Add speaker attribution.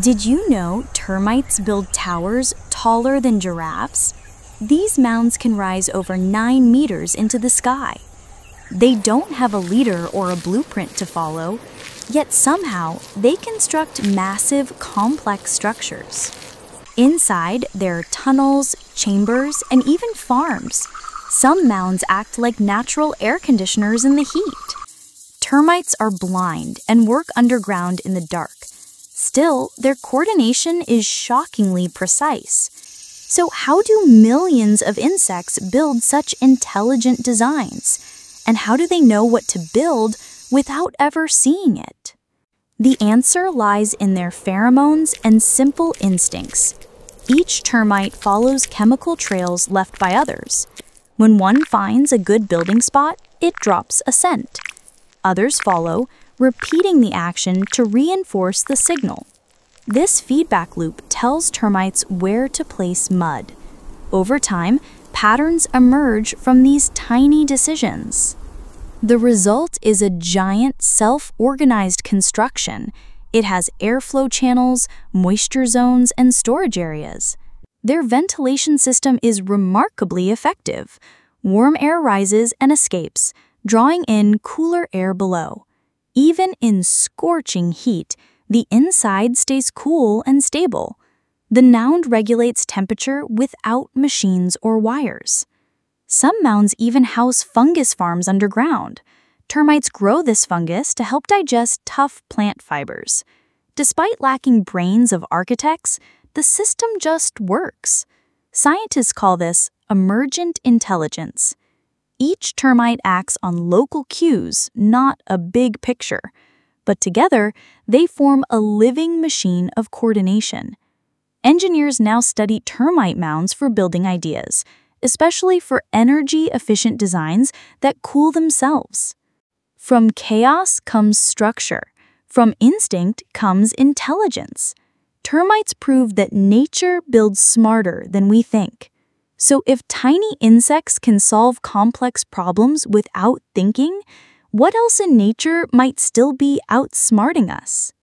Speaker 1: Did you know termites build towers taller than giraffes? These mounds can rise over 9 meters into the sky. They don't have a leader or a blueprint to follow, yet somehow they construct massive, complex structures. Inside, there are tunnels, chambers, and even farms. Some mounds act like natural air conditioners in the heat. Termites are blind and work underground in the dark. Still, their coordination is shockingly precise. So, how do millions of insects build such intelligent designs? And how do they know what to build without ever seeing it? The answer lies in their pheromones and simple instincts. Each termite follows chemical trails left by others. When one finds a good building spot, it drops a scent. Others follow, repeating the action to reinforce the signal. This feedback loop tells termites where to place mud. Over time, patterns emerge from these tiny decisions. The result is a giant self-organized construction. It has airflow channels, moisture zones, and storage areas. Their ventilation system is remarkably effective. Warm air rises and escapes, drawing in cooler air below. Even in scorching heat, the inside stays cool and stable. The mound regulates temperature without machines or wires. Some mounds even house fungus farms underground. Termites grow this fungus to help digest tough plant fibers. Despite lacking brains of architects, the system just works. Scientists call this emergent intelligence. Each termite acts on local cues, not a big picture. But together, they form a living machine of coordination. Engineers now study termite mounds for building ideas, especially for energy-efficient designs that cool themselves. From chaos comes structure. From instinct comes intelligence. Termites prove that nature builds smarter than we think. So if tiny insects can solve complex problems without thinking, what else in nature might still be outsmarting us?